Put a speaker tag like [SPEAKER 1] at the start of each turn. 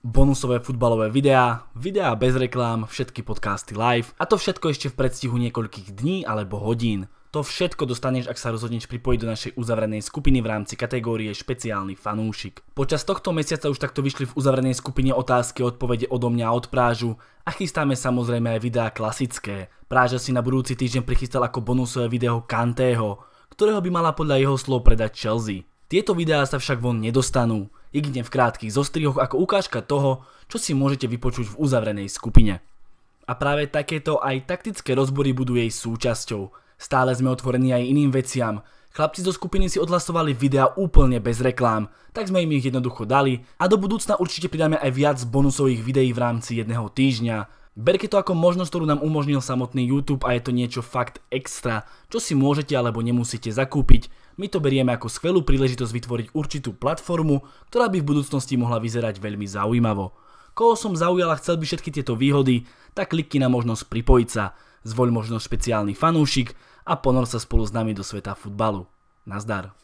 [SPEAKER 1] bonusové futbalové videá, videá bez reklám, všetky podcasty live a to všetko ešte v predstihu niekoľkých dní alebo hodín. To všetko dostaneš, ak sa rozhodneš pripojiť do našej uzavrenej skupiny v rámci kategórie špeciálny fanúšik. Počas tohto mesiaca už takto vyšli v uzavrenej skupine otázky a odpovede odo mňa od prážu a chystáme samozrejme aj videá klasické. Práža si na budúci týždeň prichystal ako bonusové video Kantého, ktorého by mala podľa jeho slov predať Chelsea. Tieto videá sa však von nedostanú, jedine v krátkých zostrihoch ako ukážka toho, čo si môžete vypočuť v uzavrenej skupine. A práve takéto aj taktické rozbory budú jej súčasťou. Stále sme otvorení aj iným veciam. Chlapci zo skupiny si odhlasovali videa úplne bez reklám, tak sme im ich jednoducho dali a do budúcna určite pridáme aj viac bonusových videí v rámci jedného týždňa. Berte to ako možnosť, ktorú nám umožnil samotný YouTube a je to niečo fakt extra, čo si môžete alebo nemusíte zakúpiť. My to berieme ako skvelú príležitosť vytvoriť určitú platformu, ktorá by v budúcnosti mohla vyzerať veľmi zaujímavo. Koho som zaujal a chcel by všetky tieto výhody, tak klikni na možnosť pripojiť sa, zvoľ možnosť špeciálny fanúšik a ponor sa spolu s nami do sveta futbalu. Nazdar.